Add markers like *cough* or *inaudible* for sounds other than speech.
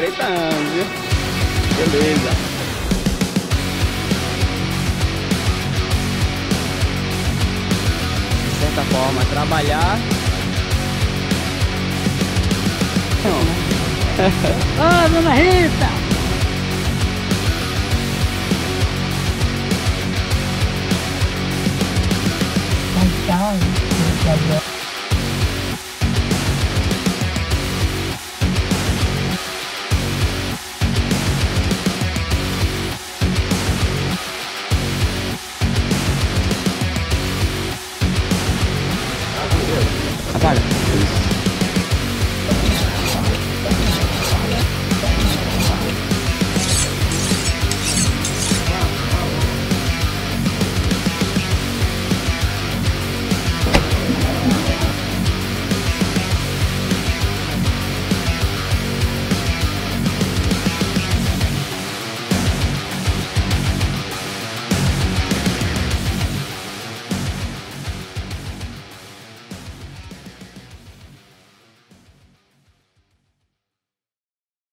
40 anos, viu? Beleza. De certa forma, trabalhar. Né? *laughs* Ah, dona Rita! Tchau, tchau.